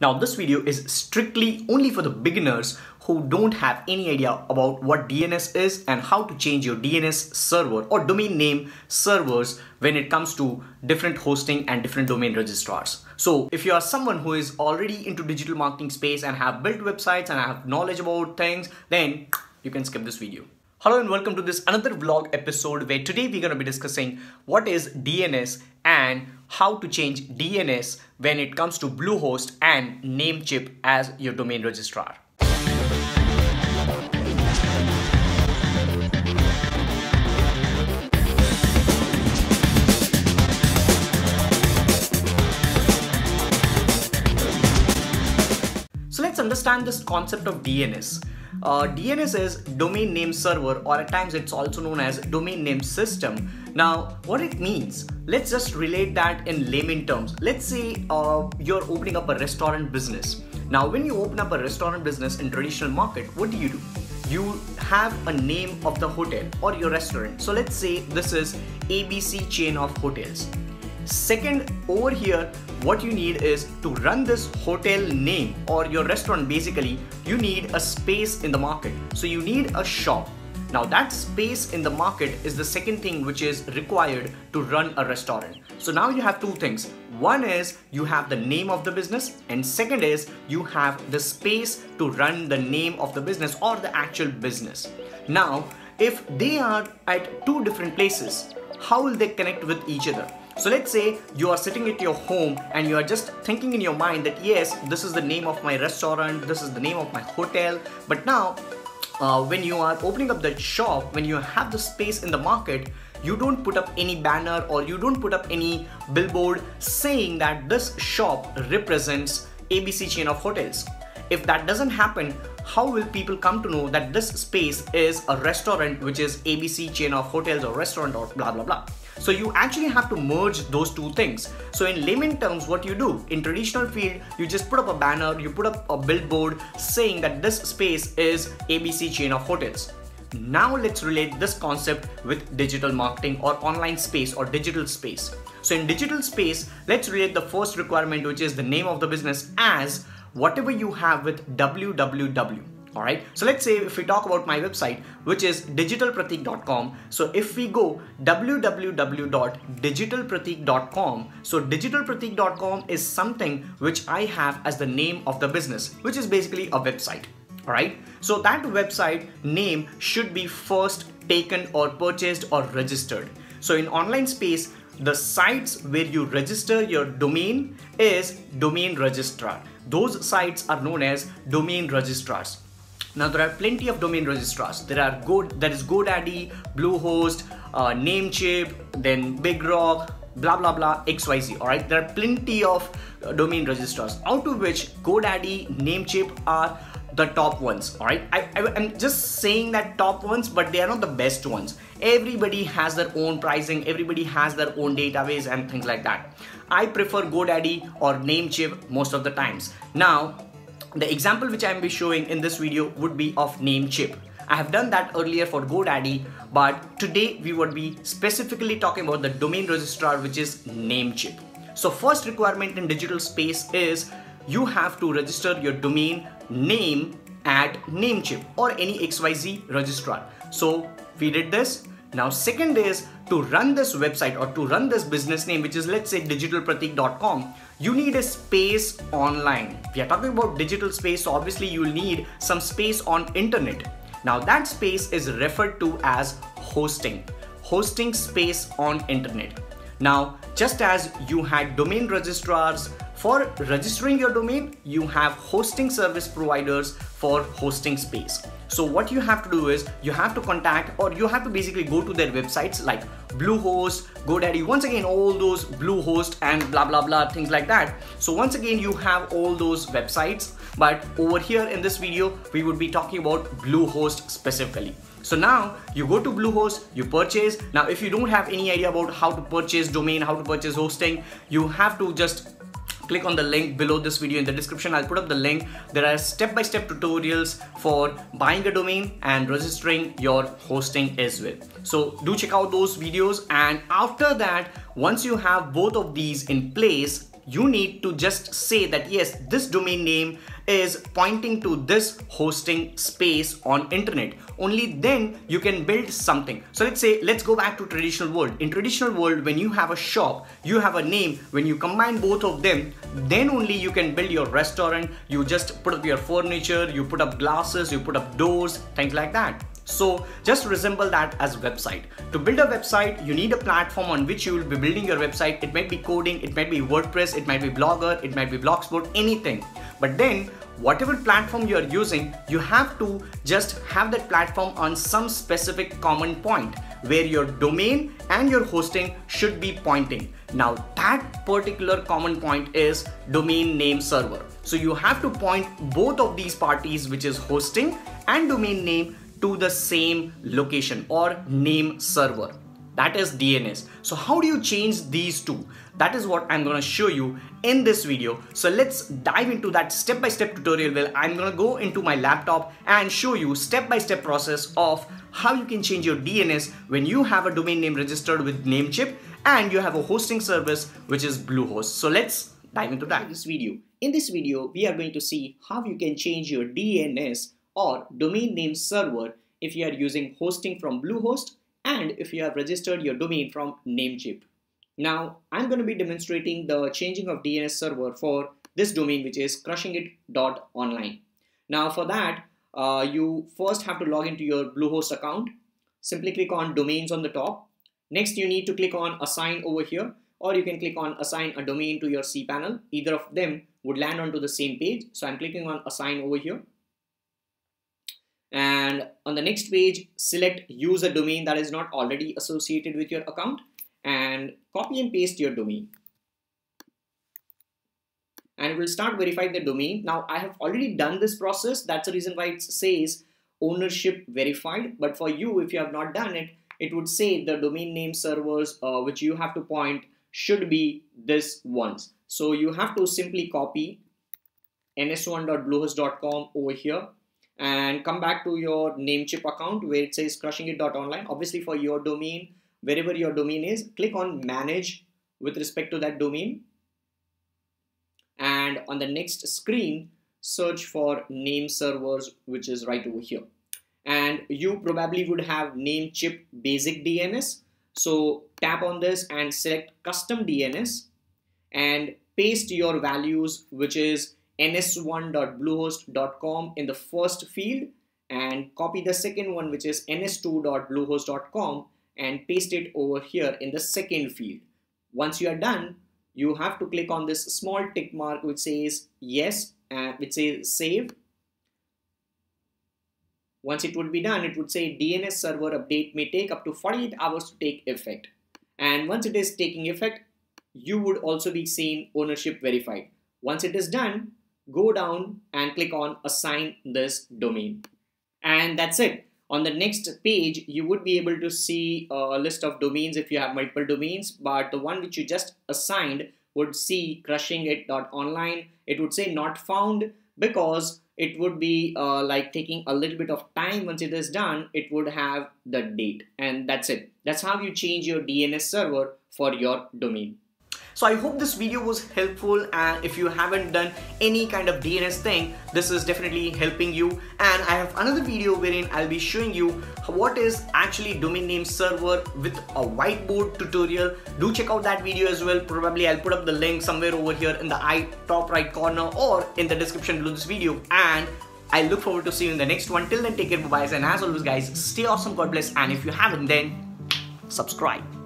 Now this video is strictly only for the beginners who don't have any idea about what DNS is and how to change your DNS server or domain name servers when it comes to different hosting and different domain registrars. So if you are someone who is already into digital marketing space and have built websites and have knowledge about things, then you can skip this video. Hello and welcome to this another vlog episode where today we're going to be discussing what is DNS and how to change DNS when it comes to Bluehost and Namecheap as your domain registrar. So let's understand this concept of DNS. Uh, DNS is domain name server or at times it's also known as domain name system. Now what it means, let's just relate that in layman terms. Let's say uh, you're opening up a restaurant business. Now when you open up a restaurant business in traditional market, what do you do? You have a name of the hotel or your restaurant. So let's say this is ABC chain of hotels. Second, over here, what you need is to run this hotel name or your restaurant basically, you need a space in the market. So you need a shop. Now that space in the market is the second thing which is required to run a restaurant. So now you have two things. One is you have the name of the business and second is you have the space to run the name of the business or the actual business. Now, if they are at two different places, how will they connect with each other? So let's say you are sitting at your home and you are just thinking in your mind that yes, this is the name of my restaurant, this is the name of my hotel. But now, uh, when you are opening up the shop, when you have the space in the market, you don't put up any banner or you don't put up any billboard saying that this shop represents ABC chain of hotels. If that doesn't happen, how will people come to know that this space is a restaurant which is ABC chain of hotels or restaurant or blah blah blah. So you actually have to merge those two things. So in layman terms, what you do in traditional field, you just put up a banner, you put up a billboard saying that this space is ABC chain of hotels. Now let's relate this concept with digital marketing or online space or digital space. So in digital space, let's relate the first requirement which is the name of the business as whatever you have with www all right so let's say if we talk about my website which is digitalpratik.com so if we go www.digitalpratik.com so digitalpratik.com is something which i have as the name of the business which is basically a website. All right so that website name should be first taken or purchased or registered. So in online space the sites where you register your domain is domain registrar. Those sites are known as domain registrars now there are plenty of domain registrars. There are Go, there is GoDaddy, Bluehost, uh, Namecheap, then BigRock, blah blah blah XYZ. All right, there are plenty of uh, domain registrars. Out of which GoDaddy, Namecheap are the top ones. All right, I, I, I'm just saying that top ones, but they are not the best ones. Everybody has their own pricing. Everybody has their own database and things like that. I prefer GoDaddy or Namecheap most of the times. Now the example which I am be showing in this video would be of Namecheap. I have done that earlier for GoDaddy, but today we would be specifically talking about the domain registrar which is Namecheap. So first requirement in digital space is you have to register your domain name at Namecheap or any XYZ registrar. So we did this. Now second is to run this website or to run this business name which is let's say digitalpratik.com you need a space online. We are talking about digital space, so obviously you'll need some space on internet. Now that space is referred to as hosting. Hosting space on internet. Now, just as you had domain registrars for registering your domain, you have hosting service providers for hosting space. So what you have to do is you have to contact or you have to basically go to their websites like Bluehost, GoDaddy, once again all those Bluehost and blah blah blah things like that. So once again you have all those websites but over here in this video we would be talking about Bluehost specifically. So now you go to Bluehost, you purchase. Now if you don't have any idea about how to purchase domain, how to purchase hosting, you have to just click on the link below this video in the description. I'll put up the link. There are step-by-step -step tutorials for buying a domain and registering your hosting as well. So do check out those videos. And after that once you have both of these in place you need to just say that yes, this domain name is pointing to this hosting space on internet. Only then you can build something. So let's say, let's go back to traditional world. In traditional world, when you have a shop, you have a name. When you combine both of them, then only you can build your restaurant. You just put up your furniture, you put up glasses, you put up doors, things like that. So just resemble that as website. To build a website, you need a platform on which you will be building your website. It might be coding, it might be WordPress, it might be Blogger, it might be Blogspot, anything. But then whatever platform you are using, you have to just have that platform on some specific common point where your domain and your hosting should be pointing. Now that particular common point is domain name server. So you have to point both of these parties which is hosting and domain name to the same location or name server that is DNS. So how do you change these two? That is what I'm gonna show you in this video. So let's dive into that step-by-step -step tutorial where I'm gonna go into my laptop and show you step-by-step -step process of how you can change your DNS when you have a domain name registered with Namecheap and you have a hosting service which is Bluehost. So let's dive into that. In this video, in this video, we are going to see how you can change your DNS or domain name server if you are using hosting from Bluehost and if you have registered your domain from Namecheap. Now, I'm going to be demonstrating the changing of DNS server for this domain, which is crushingit.online. Now, for that, uh, you first have to log into your Bluehost account. Simply click on domains on the top. Next, you need to click on assign over here, or you can click on assign a domain to your cPanel. Either of them would land onto the same page. So I'm clicking on assign over here on the next page select use a domain that is not already associated with your account and copy and paste your domain. And we'll start verifying the domain. Now I have already done this process. That's the reason why it says ownership verified. But for you if you have not done it it would say the domain name servers uh, which you have to point should be this ones. So you have to simply copy ns1.bluehost.com over here and come back to your Namecheap account where it says crushingit.online. Obviously for your domain, wherever your domain is, click on manage with respect to that domain. And on the next screen, search for name servers, which is right over here. And you probably would have Namecheap basic DNS. So tap on this and select custom DNS and paste your values, which is ns1.bluehost.com in the first field and copy the second one which is ns2.bluehost.com and paste it over here in the second field. Once you are done, you have to click on this small tick mark which says yes and which says save. Once it would be done, it would say DNS server update may take up to 48 hours to take effect. And once it is taking effect, you would also be seeing ownership verified. Once it is done, go down and click on assign this domain. And that's it. On the next page, you would be able to see a list of domains if you have multiple domains, but the one which you just assigned would see crushingit.online. It would say not found because it would be uh, like taking a little bit of time once it is done it would have the date and that's it that's how you change your DNS server for your domain so I hope this video was helpful and if you haven't done any kind of DNS thing, this is definitely helping you. And I have another video wherein I'll be showing you what is actually domain name server with a whiteboard tutorial. Do check out that video as well. Probably I'll put up the link somewhere over here in the top right corner or in the description below this video. And I look forward to seeing you in the next one. Till then, take care, bye-bye. And as always, guys, stay awesome, God bless. And if you haven't, then subscribe.